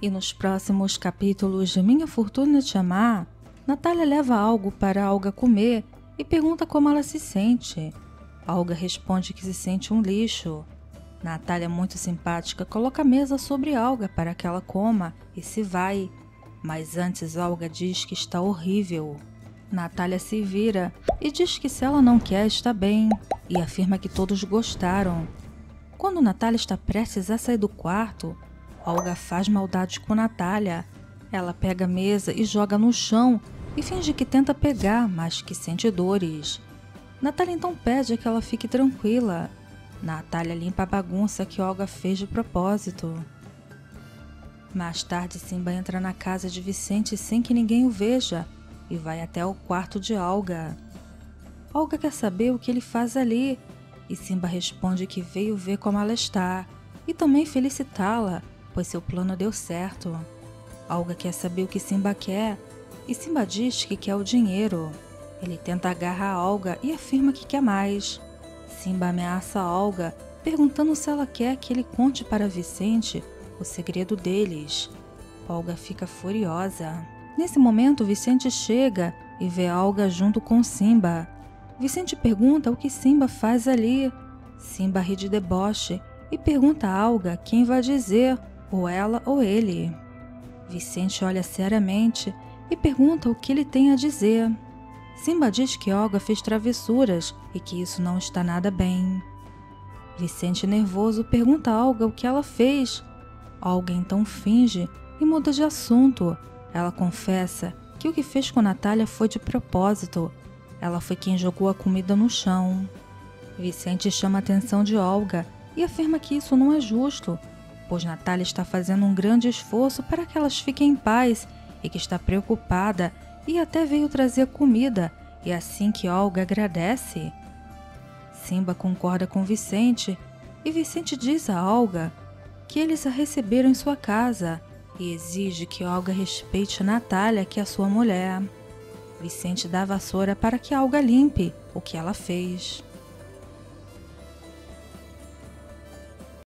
E nos próximos capítulos de Minha Fortuna Te Amar, Natália leva algo para a Olga comer e pergunta como ela se sente. Olga responde que se sente um lixo. Natália, muito simpática, coloca a mesa sobre Olga para que ela coma e se vai. Mas antes Olga diz que está horrível. Natália se vira e diz que se ela não quer, está bem, e afirma que todos gostaram. Quando Natália está prestes a sair do quarto, Olga faz maldade com Natália. Ela pega a mesa e joga no chão e finge que tenta pegar, mas que sente dores. Natália então pede que ela fique tranquila. Natália limpa a bagunça que Olga fez de propósito. Mais tarde, Simba entra na casa de Vicente sem que ninguém o veja e vai até o quarto de Olga. Olga quer saber o que ele faz ali e Simba responde que veio ver como ela está e também felicitá-la pois seu plano deu certo. Olga quer saber o que Simba quer, e Simba diz que quer o dinheiro. Ele tenta agarrar a Olga e afirma que quer mais. Simba ameaça a Olga, perguntando se ela quer que ele conte para Vicente o segredo deles. Olga fica furiosa. Nesse momento, Vicente chega e vê Olga junto com Simba. Vicente pergunta o que Simba faz ali. Simba ri de deboche e pergunta a Olga quem vai dizer ou ela ou ele. Vicente olha seriamente e pergunta o que ele tem a dizer. Simba diz que Olga fez travessuras e que isso não está nada bem. Vicente, nervoso, pergunta a Olga o que ela fez. Olga então finge e muda de assunto. Ela confessa que o que fez com Natália foi de propósito. Ela foi quem jogou a comida no chão. Vicente chama a atenção de Olga e afirma que isso não é justo, pois Natália está fazendo um grande esforço para que elas fiquem em paz e que está preocupada e até veio trazer comida, e assim que Olga agradece. Simba concorda com Vicente e Vicente diz a Olga que eles a receberam em sua casa e exige que Olga respeite Natália, que é sua mulher. Vicente dá a vassoura para que Olga limpe o que ela fez.